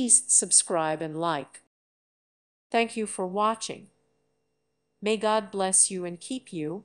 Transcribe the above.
Please subscribe and like. Thank you for watching. May God bless you and keep you.